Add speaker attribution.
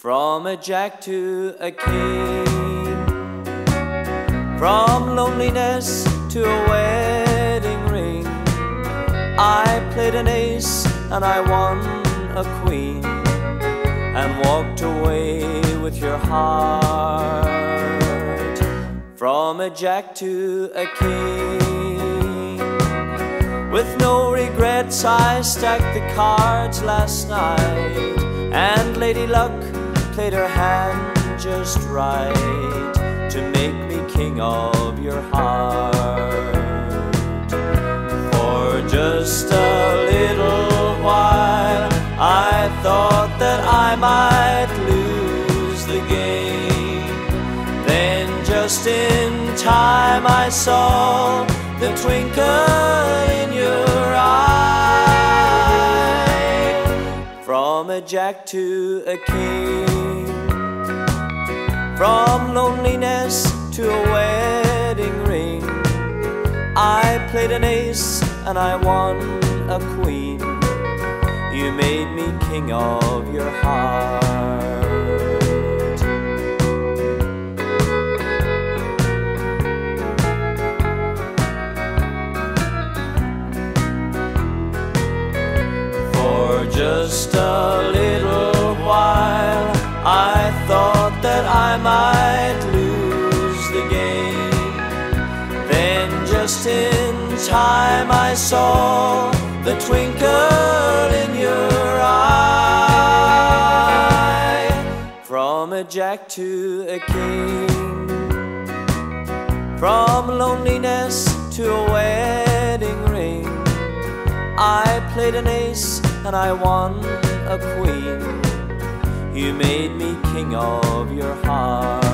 Speaker 1: From a jack to a king, from loneliness to a wedding ring. I played an ace and I won a queen, and walked away with your heart. From a jack to a king, with no regrets, I stacked the cards last night, and Lady Luck played her hand just right to make me king of your heart. For just a little while, I thought that I might lose the game. Then, just in time, I saw the twinkle in your eye. From a jack to a king. From loneliness to a wedding ring, I played an ace and I won a queen. You made me king of your heart. For just a little might lose the game. Then, just in time, I saw the twinkle in your eye. From a jack to a king, from loneliness to a wedding ring. I played an ace and I won a queen. You made me king of your heart.